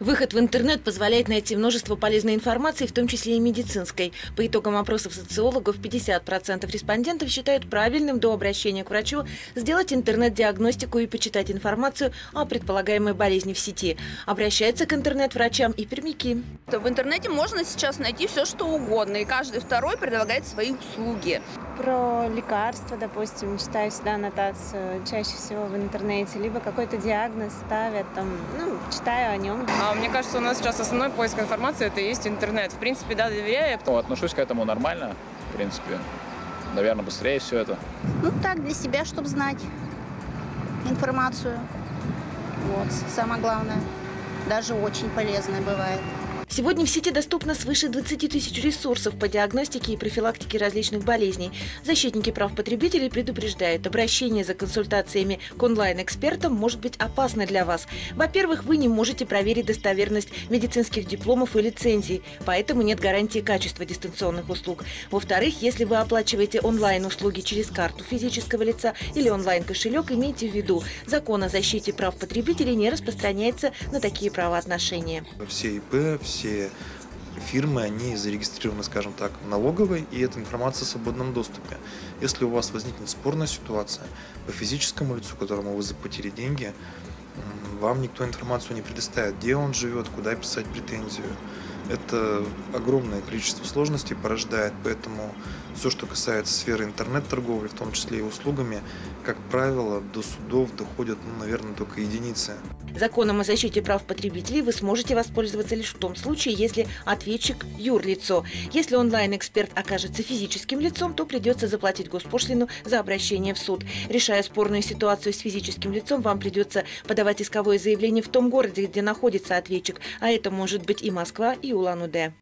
Выход в интернет позволяет найти множество полезной информации, в том числе и медицинской. По итогам опросов социологов 50% респондентов считают правильным до обращения к врачу сделать интернет-диагностику и почитать информацию о предполагаемой болезни в сети. Обращаются к интернет-врачам и пермяки. В интернете можно сейчас найти все, что угодно, и каждый второй предлагает свои услуги. Про лекарства, допустим, читаю всегда аннотацию, чаще всего в интернете, либо какой-то диагноз ставят, там, ну, читаю о нем. А мне кажется, у нас сейчас основной поиск информации это и есть интернет. В принципе, да, доверяю. Ну, отношусь к этому нормально, в принципе. Наверное, быстрее все это. Ну, так, для себя, чтобы знать информацию. Вот, самое главное. Даже очень полезное бывает. Сегодня в сети доступно свыше 20 тысяч ресурсов по диагностике и профилактике различных болезней. Защитники прав потребителей предупреждают, обращение за консультациями к онлайн-экспертам может быть опасно для вас. Во-первых, вы не можете проверить достоверность медицинских дипломов и лицензий, поэтому нет гарантии качества дистанционных услуг. Во-вторых, если вы оплачиваете онлайн-услуги через карту физического лица или онлайн-кошелек, имейте в виду, закон о защите прав потребителей не распространяется на такие правоотношения. Все ИП, все фирмы, они зарегистрированы, скажем так, налоговой, и эта информация в свободном доступе. Если у вас возникнет спорная ситуация по физическому лицу, которому вы заплатили деньги, вам никто информацию не предоставит, где он живет, куда писать претензию. Это огромное количество сложностей порождает, поэтому все, что касается сферы интернет-торговли, в том числе и услугами, как правило, до судов доходят, ну, наверное, только единицы. Законом о защите прав потребителей вы сможете воспользоваться лишь в том случае, если ответчик – юрлицо. Если онлайн-эксперт окажется физическим лицом, то придется заплатить госпошлину за обращение в суд. Решая спорную ситуацию с физическим лицом, вам придется подавать исковое заявление в том городе, где находится ответчик, а это может быть и Москва, и Улан-Удэ.